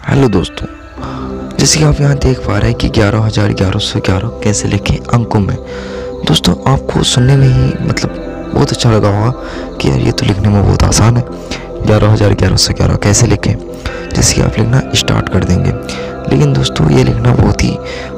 Hello दोस्तों, जैसे कि आप यहाँ देख पा रहे हैं कि ग्यारह हज़ार ग्यारह सौ ग्यारह कैसे लिखें अंकों में। दोस्तों, आपको सुनने में ही मतलब बहुत अच्छा लगा होगा कि यार ये तो लिखने में बहुत आसान है। ग्यारह हज़ार ग्यारह सौ ग्यारह कैसे लिखें, जैसे कि आप लिखना स्टार्ट कर देंगे। लेकिन दोस्तों, ये लिखना बहुत ही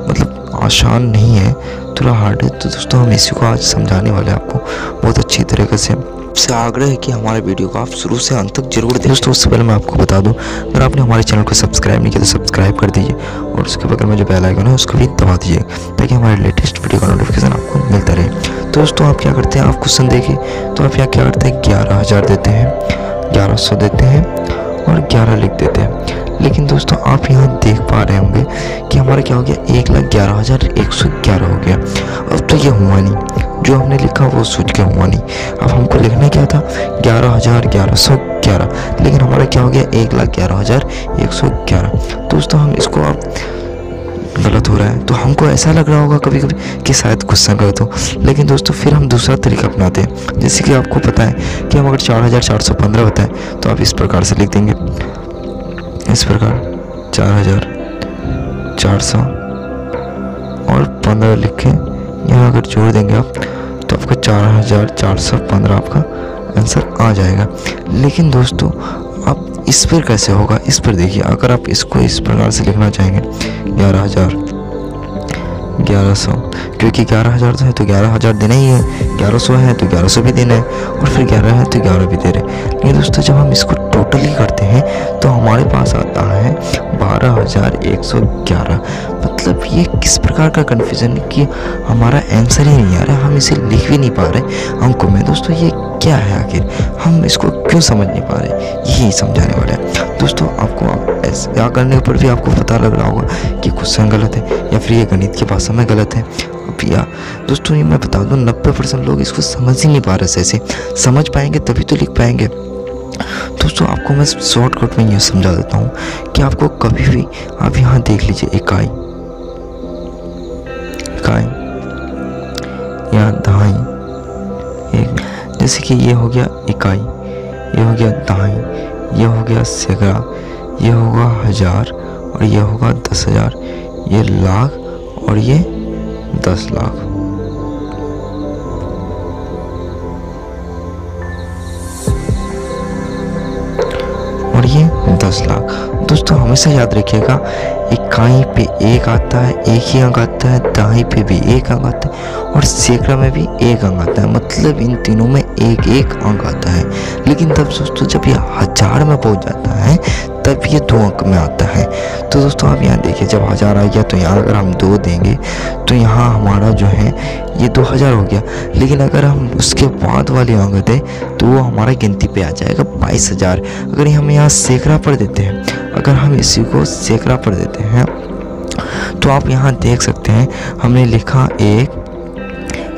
मतलब आसान नहीं है, थोड़ा हार्ड है। तो दोस्तों, हम इसी को आज समझाने वाले हैं आपको, बहुत अच्छी तरीके से। आपसे आग्रह है कि हमारे वीडियो को आप शुरू से अंत तक ज़रूर देखें। दोस्तों, उससे पहले मैं आपको बता दूँ, अगर आपने हमारे चैनल को सब्सक्राइब नहीं किया तो सब्सक्राइब कर दीजिए और उसके बगल में जो बेल आइकन है, उसको भी दबा दीजिए, ताकि हमारे लेटेस्ट वीडियो का नोटिफिकेशन आपको मिलता रहे। तो दोस्तों, आप क्या करते हैं? आप क्वेश्चन देखिए तो आप यहाँ क्या करते हैं? ग्यारह हज़ार देते हैं, ग्यारह सौ देते हैं और ग्यारह लिख देते हैं। लेकिन दोस्तों, आप यहाँ देख पा रहे होंगे कि हमारा क्या हो गया? एक लाख ग्यारह हज़ार एक सौ ग्यारह हो गया। अब तो ये हुआ नहीं। जो हमने लिखा वो सूझ के हुआ नहीं। अब हमको लिखना क्या था? ग्यारह हज़ार ग्यारह सौ ग्यारह। लेकिन हमारा क्या हो गया? एक लाख ग्यारह हज़ार एक सौ ग्यारह। दोस्तों, हम इसको अब गलत हो रहा है। तो हमको ऐसा लग रहा होगा कभी कभी कि शायद गुस्सा गलत हो। लेकिन दोस्तों, फिर हम दूसरा तरीका अपनाते हैं। जैसे कि आपको पता है कि हम अगर चार हज़ार चार सौ पंद्रह है तो आप इस प्रकार से लिख देंगे। इस प्रकार चार हज़ार चार सौ और पंद्रह लिख। यहाँ अगर जोड़ देंगे आप तो आपका चार हज़ार चार सौ पंद्रह आपका आंसर आ जाएगा। लेकिन दोस्तों आप इस पर कैसे होगा? इस पर देखिए, अगर आप इसको इस प्रकार से लिखना चाहेंगे, ग्यारह हज़ार, ग्यारह सौ, क्योंकि ग्यारह हज़ार तो है तो ग्यारह हज़ार देना ही है। ग्यारह सौ है तो ग्यारह सौ भी देना है, और फिर ग्यारह है तो ग्यारह भी दे रहे हैं। लेकिन दोस्तों, जब हम इसको टोटली करते हैं तो हमारे पास आता है बारह हज़ार एक सौ ग्यारह। मतलब ये किस प्रकार का कन्फ्यूज़न कि हमारा आंसर ही नहीं आ रहा, हम इसे लिख भी नहीं पा रहे। अंकों में, दोस्तों, ये क्या है आखिर? हम इसको क्यों समझ नहीं पा रहे? यही समझाने वाले हैं। दोस्तों, आपको ऐसे, या करने पर भी आपको पता लग रहा होगा कि क्वेश्चन गलत है, या फिर ये गणित की भाषा में गलत है। या, दोस्तों, ये मैं बता दूँ, नब्बे परसेंट लोग इसको समझ ही नहीं पा रहे ऐसे समझ पाएँगे तभी तो लिख पाएँगे। दोस्तों, आपको मैं शॉर्टकट में ये समझा देता हूँ कि आपको कभी भी आप यहाँ देख लीजिए इकाई इकाई या दहाई एक, जैसे कि ये हो गया इकाई ये हो गया दहाई ये हो गया सैकड़ा। ये होगा हज़ार और ये होगा दस हज़ार। ये लाख और ये दस लाख। दस लाख। दोस्तों, हमेशा याद रखिएगा इकाई पे एक आता है, एक ही अंक आता है, दाई पे भी एक अंक आता है और सैकड़ा में भी एक अंक आता है। मतलब इन तीनों में एक एक अंक आता है। लेकिन तब, दोस्तों, जब ये हज़ार में पहुँच जाता है तब ये दो अंक में आता है। तो दोस्तों, आप यहाँ देखिए, जब हज़ार आ गया तो यहाँ अगर हम दो देंगे तो यहाँ हमारा जो है, ये दो हज़ार हो गया। लेकिन अगर हम उसके बाद वाले अंक दें तो वो हमारा गिनती पे आ जाएगा, बाईस हज़ार। अगर हम यहाँ सैकड़ा पर देते हैं, अगर हम इसी को सैकड़ा पर देते हैं तो आप यहाँ देख सकते हैं, हमने लिखा एक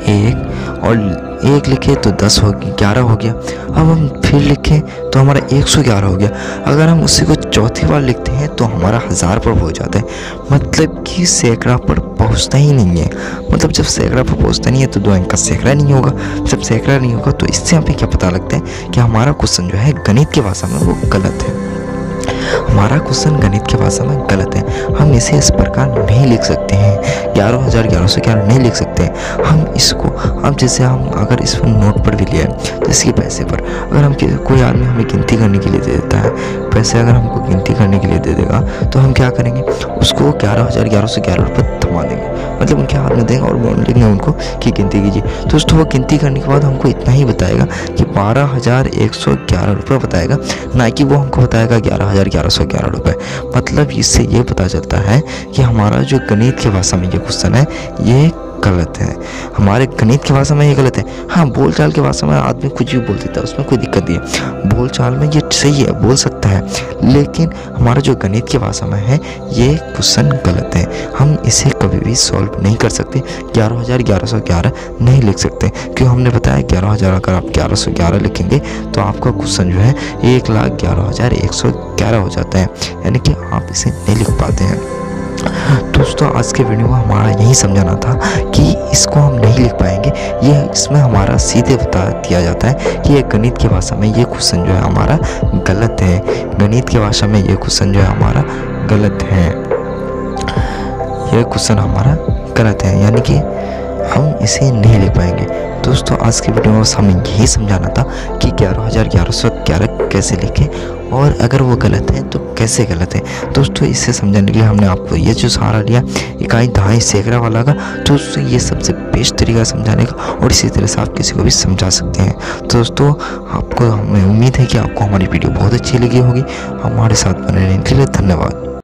एक, और एक लिखे तो दस हो गया, ग्यारह हो गया। अब हम फिर लिखें तो हमारा एक सौ ग्यारह हो गया। अगर हम उसी को चौथी बार लिखते हैं तो हमारा हज़ार पर पहुँच जाता है। मतलब कि सैकड़ा पर पहुँचता ही नहीं है। मतलब जब सैकड़ा पर पहुँचता नहीं है तो दो अंक का सैकड़ा नहीं होगा। जब सैकड़ा नहीं होगा तो इससे हमें क्या पता लगता है कि हमारा क्वेश्चन जो है गणित की भाषा में वो गलत है। हमारा क्वेश्चन गणित की भाषा में गलत है। हम इसे इस प्रकार नहीं लिख सकते हैं। ग्यारह हज़ार ग्यारह सौ ग्यारह नहीं लिख सकते। हैं हम इसको हम जैसे हम अगर इस पर नोट पर भी लिया, जैसे कि पैसे पर, अगर हम कोई आदमी हमें गिनती करने के लिए दे देता है, पैसे अगर हमको गिनती करने के लिए दे देगा तो हम क्या करेंगे? उसको ग्यारह हज़ार ग्यारह सौ ग्यारह रुपये थमा देंगे। मतलब उनके हाथ में देंगे और बोलेंगे उनको कि गिनती कीजिए। तो दोस्तों, वो गिनती करने के बाद हमको इतना ही बताएगा कि बारह हज़ार एक सौ ग्यारह रुपये बताएगा। ना कि वो हमको बताएगा ग्यारह हज़ार ग्यारह सौ ग्यारह रुपये मतलब इससे ये पता चलता है कि हमारा जो गणित की भाषा में ये क्वेश्चन है, ये गलत है। हमारे गणित की भाषा में ये गलत है। हाँ बोलचाल की भाषा में आदमी कुछ भी बोल देता है, उसमें कोई दिक्कत नहीं है। बोलचाल में ये सही है, बोल सकता है, लेकिन हमारा जो गणित की भाषा में है, ये क्वेश्चन गलत है। हम इसे कभी भी सॉल्व नहीं कर सकते। ग्यारह हज़ार ग्यारह सौ ग्यारह नहीं लिख सकते। क्यों? हमने बताया ग्यारह हज़ार अगर आप ग्यारह सौ ग्यारह लिखेंगे तो आपका क्वेश्चन जो है, एक लाख ग्यारह हज़ार एक सौ ग्यारह हो जाता है। यानी कि आप इसे नहीं लिख पाते हैं। दोस्तों, आज के वीडियो में हमारा यही समझाना था कि इसको हम नहीं लिख पाएँगे। ये इसमें हमारा सीधे बता दिया जाता है कि ये गणित की भाषा में ये क्वेश्चन जो है हमारा गलत है। गणित की भाषा में ये क्वेश्चन जो है हमारा गलत है। ये क्वेश्चन हमारा गलत है, यानी कि हम इसे नहीं लिख पाएँगे। दोस्तों, आज की वीडियो में हमें यही समझाना था कि ग्यारह हज़ार ग्यारह सौ ग्यारह कैसे लिखें और अगर वो गलत है तो कैसे गलत है? दोस्तों, इससे समझाने के लिए हमने आपको ये जो सहारा लिया, इकाई दहाई सैकड़ा वाला का तो दोस्तों ये सबसे बेस्ट तरीका समझाने का और इसी तरह से आप किसी को भी समझा सकते हैं। तो दोस्तों, आपको, हमें उम्मीद है कि आपको हमारी वीडियो बहुत अच्छी लगी होगी। हमारे साथ बने रहने के लिए धन्यवाद।